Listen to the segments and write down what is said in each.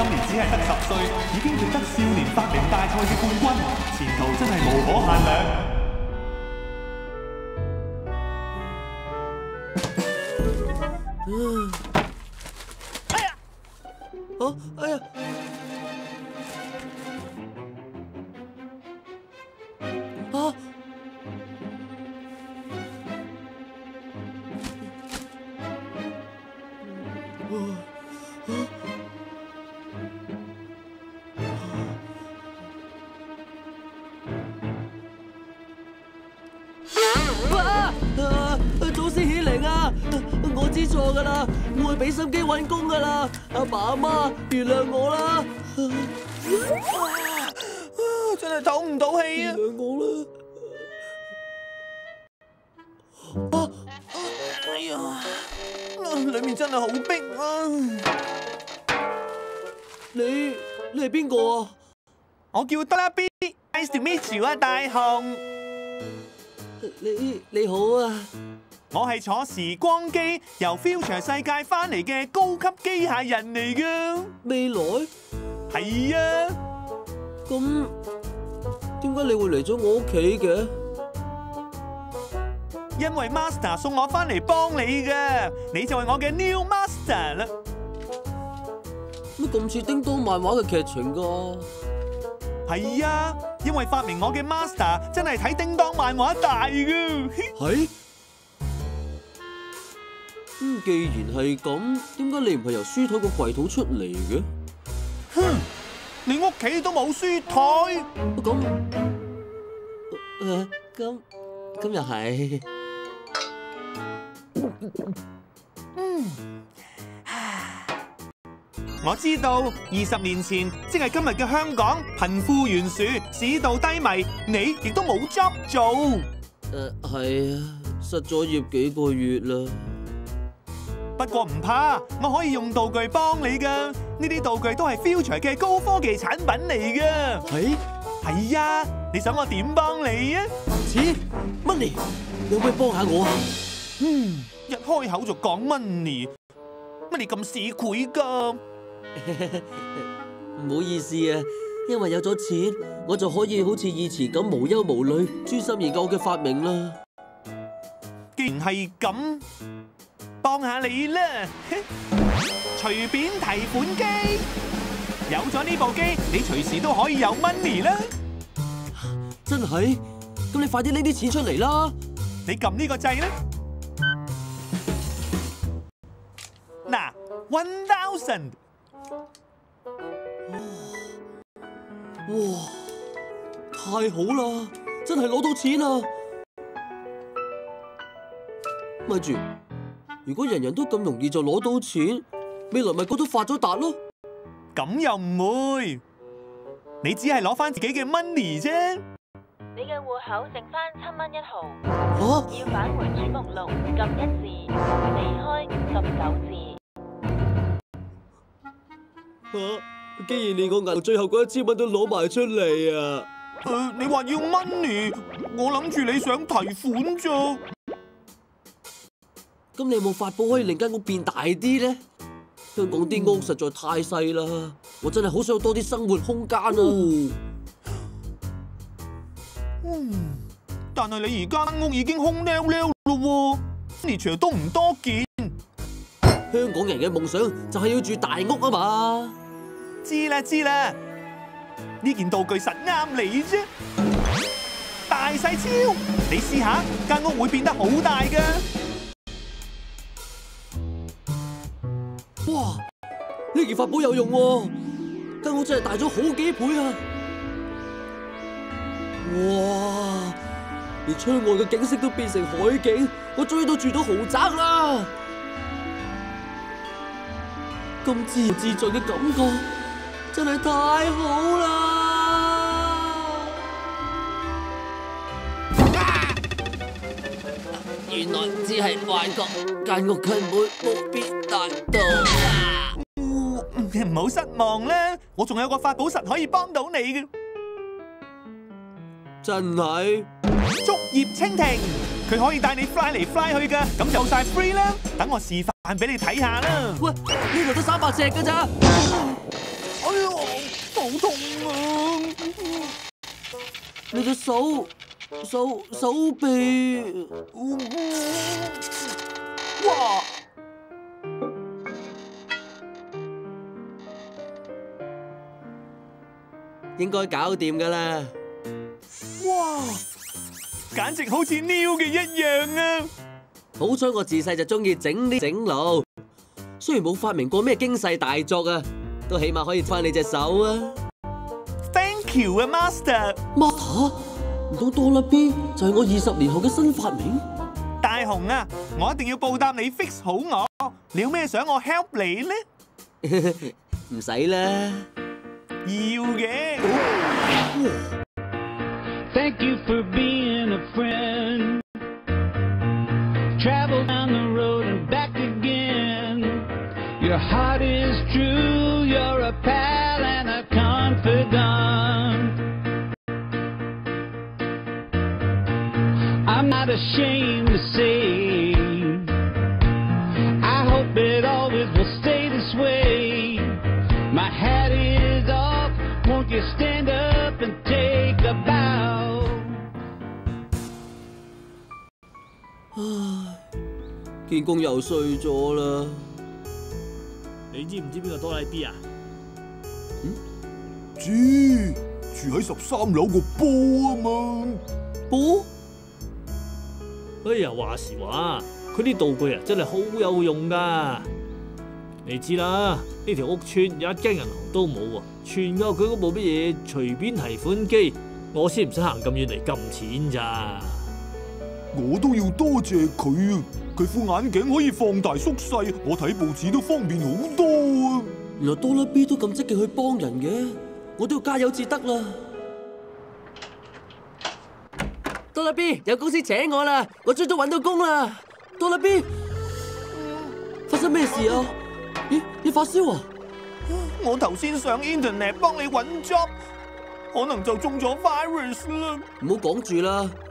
今年只系得十岁，已经夺得少年发明大赛嘅冠军，前途真系无可限量。俾心机揾工噶啦，阿爸阿妈原谅我啦！真系透唔到气啊！原谅我啦！啊，哎呀，里面真系好逼啊！你你系边个啊？我叫德 b 比，nice to meet you 啊，大雄。你你好啊！我系坐时光机由 future 世界翻嚟嘅高级机械人嚟噶，未来系啊。咁点解你会嚟咗我屋企嘅？因为 master 送我翻嚟帮你嘅，你就系我嘅 new master 啦。乜咁似叮当漫画嘅剧情噶？系啊，因为发明我嘅 master 真系睇叮当漫画大噶。系。咁既然系咁，点解你唔系由书台个柜桶出嚟嘅？哼！连屋企都冇书台。咁，诶，咁，今日系，嗯，我知道二十年前，即系今日嘅香港，贫富悬殊，市道低迷，你亦都冇执做。诶，系啊，失咗业几个月啦。不过唔怕，我可以用道具帮你噶。呢啲道具都系 future 嘅高科技产品嚟噶。诶，系啊，你想我点帮你啊？钱，money，你可唔可以帮下我啊？嗯，一开口就讲 money，乜你咁市侩噶？唔好意思啊，因为有咗钱，我就可以好似以前咁无忧无虑，专心研究我嘅发明啦。既然系咁。帮下你啦，随便提款机，有咗呢部机，你随时都可以有 money 啦。真系，咁你快啲拎啲钱出嚟啦。你揿呢个掣咧，嗱，one thousand，哇，太好啦，真系攞到钱啦。咪住。如果人人都咁容易就攞到钱，未来咪觉得发咗达咯？咁又唔会，你只系攞翻自己嘅 money 啫。你嘅户口剩翻七蚊一毫，要返回主目录，揿一字，离开，揿九字。吓，既然连个银最后嗰一千蚊都攞埋出嚟啊！你话要 money，我谂住你想提款咋？咁你有冇法宝可以令间屋变大啲咧？香港啲屋实在太细啦，我真系好想多啲生活空间啊！嗯，但系你而家屋已经空溜溜咯喎，i c 都唔多见。香港人嘅梦想就系要住大屋啊嘛。知啦知啦，呢件道具实啱你啫。大细超，你试下，间屋会变得好大噶。而法宝有用喎，间屋真系大咗好几倍啊！哇，连窗外嘅景色都变成海景，我终于都住到豪宅啦！咁自然自在嘅感觉，真系太好啦！原来只系幻觉，间屋根本冇必大到。唔好失望啦，我仲有个法宝石可以帮到你嘅，真系竹叶蜻蜓，佢可以带你 fly 嚟 fly 去噶，咁就晒 free 啦。等我示范俾你睇下啦。喂，呢度得三百只噶咋？哎呀，好痛啊！你只手手手臂。应该搞掂噶啦！哇，简直好似 new 嘅一样啊！好彩我自细就中意整呢整路，虽然冇发明过咩惊世大作啊，都起码可以翻你只手啊！Thank you 啊，Master！Master，唔通多啦 B 就系我二十年后嘅新发明？大雄啊，我一定要报答你 fix 好我。你有咩想我 help 你咧？唔使啦。Thank you for being a friend Travel down the road and back again Your heart is true You're a pal and a confidant I'm not ashamed to say I hope it always will stay this way 电工又碎咗啦！你知唔知边个哆啦 A 啊？嗯，住住喺十三楼个波啊嘛，波！哎呀，话时话，佢啲道具啊，真系好有用噶！你知啦，呢条屋村一间银行都冇啊，全靠佢嗰部乜嘢随便提款机，我先唔使行咁远嚟揿钱咋。我都要多谢佢啊！佢副眼镜可以放大缩细，我睇报纸都方便好多啊！原来哆啦 B 都咁积极去帮人嘅，我都要加油至得啦！哆啦 B 有公司请我啦，我最终搵到工啦！哆啦 B，发生咩事啊？咦，你发烧啊？我头先上 Internet 帮你搵 job，可能就中咗 virus 啦！唔好讲住啦。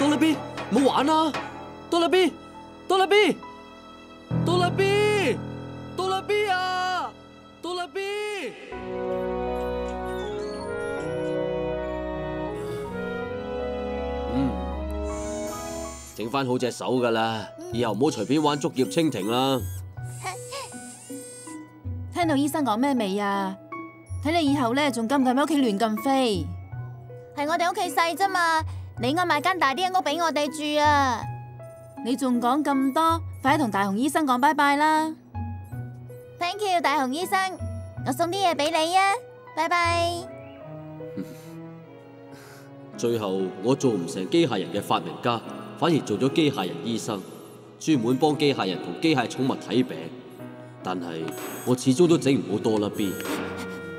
哆啦 B，唔好玩啦！哆啦 B，哆啦 B，哆啦 B，哆啦 B 啊！哆啦 B，嗯，整翻好只手噶啦，以后唔好随便玩竹叶蜻蜓啦。听到医生讲咩未啊？睇你以后咧，仲敢唔敢喺屋企乱咁飞？系我哋屋企细啫嘛。你该买间大啲嘅屋俾我哋住啊！你仲讲咁多，快啲同大雄医生讲拜拜啦！Thank you，大雄医生，我送啲嘢俾你啊！拜拜。最后我做唔成机械人嘅发明家，反而做咗机械人医生，专门帮机械人同机械宠物睇病。但系我始终都整唔好多啦，B。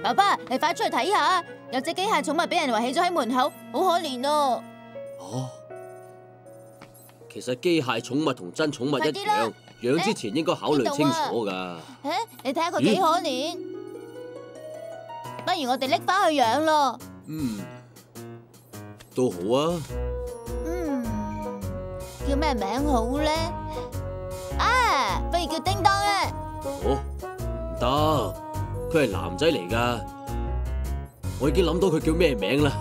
爸爸，你快出去睇下，有只机械宠物俾人遗弃咗喺门口，好可怜哦！哦，其实机械宠物同真宠物一样，养之前应该考虑清楚噶。诶，你睇下佢几可怜，不如我哋拎翻去养咯。嗯，都好啊。嗯，叫咩名好咧？啊，不如叫叮当咧。哦，唔得，佢系男仔嚟噶，我已经谂到佢叫咩名啦。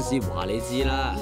先话你知啦